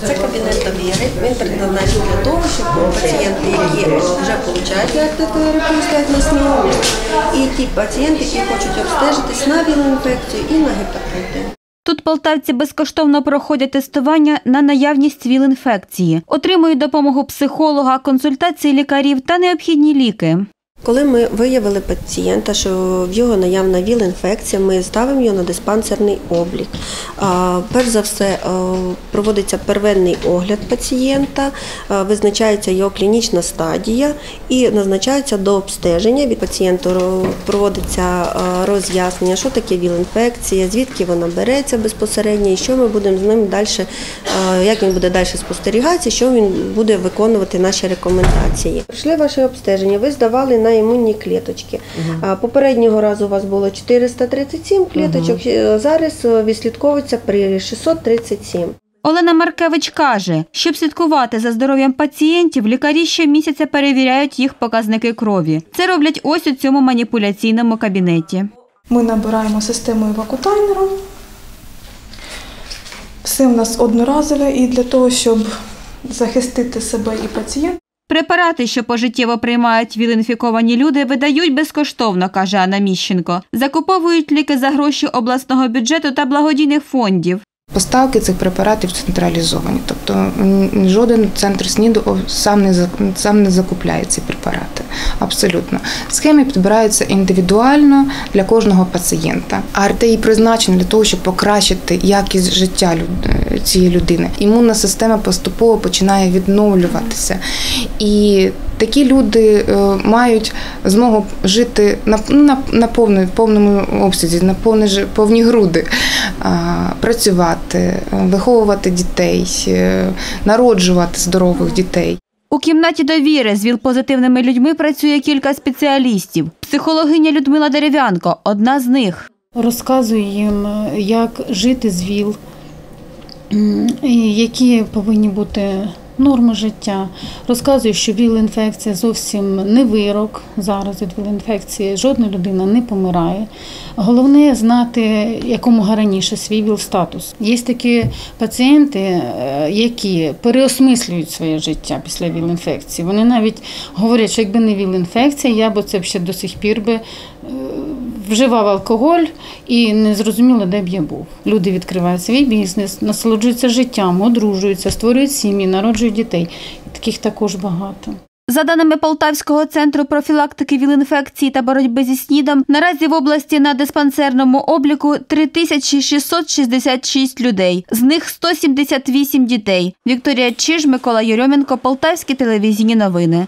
Це кабінет довіри. Він предназначений для того, щоб пацієнти, які вже получають лектотерапію, стоять і ті пацієнти, які хочуть обстежитись на віл-інфекцію і на гепатити. Тут полтавці безкоштовно проходять тестування на наявність ВІЛ-інфекції, отримують допомогу психолога, консультації лікарів та необхідні ліки. Коли ми виявили пацієнта, що в його наявна ВІЛ-інфекція, ми ставимо його на диспансерний облік. Перш за все е, проводиться первинний огляд пацієнта, е, визначається його клінічна стадія і назначається до обстеження. Від пацієнту проводиться е, роз'яснення, що таке ВІЛ-інфекція, звідки вона береться безпосередньо, і що ми будемо з ним далі, як він буде далі спостерігатися, що він буде виконувати наші рекомендації. Прийшли ваше обстеження, ви здавали на імунні клеточки. А Попереднього разу у вас було 437 клеточок, е, зараз е, відслідковується при 637. Олена Маркевич каже, щоб слідкувати за здоров'ям пацієнтів, лікарі щомісяця перевіряють їх показники крові. Це роблять ось у цьому маніпуляційному кабінеті. Ми набираємо системою вакутайнером. Все в нас одноразове і для того, щоб захистити себе і пацієнта. Препарати, що пожиттєво приймають віл-інфіковані люди, видають безкоштовно, каже Анна Міщенко. Закуповують ліки за гроші обласного бюджету та благодійних фондів. Поставки цих препаратів централізовані, тобто жоден центр СНІДу сам не сам не закупляє ці препарати. Абсолютно схеми підбираються індивідуально для кожного пацієнта. А РТІ призначені для того, щоб покращити якість життя люд- цієї людини. Імунна система поступово починає відновлюватися, і такі люди е, мають змогу жити на, ну, на, на повну- повному обсязі, на повні, ж- повні груди, працювати, е, виховувати дітей, е, народжувати здорових дітей. У кімнаті довіри з ВІЛ-позитивними людьми працює кілька спеціалістів. Психологиня Людмила Дерев'янко – одна з них. розказую їм, як жити з ВІЛ, які повинні бути норми життя. Розказую, що ВІЛ-інфекція зовсім не вирок зараз від ВІЛ-інфекції. Жодна людина не помирає. Головне знати якомога раніше свій ВІЛ-статус. Є такі пацієнти, е, які переосмислюють своє життя після ВІЛ-інфекції. Вони навіть говорять, що якби не ВІЛ-інфекція, я б це до сих пір би вживав алкоголь і не зрозуміло, де б я був. Люди відкривають свій бізнес, насолоджуються життям, одружуються, створюють сім'ї, народжують дітей. Таких також багато. За даними Полтавського центру профілактики ВІЛ-інфекції та боротьби зі СНІДом, наразі в області на диспансерному обліку 3666 людей, з них 178 дітей. Вікторія Чиж, Микола Юрьоменко, Полтавські телевізійні новини.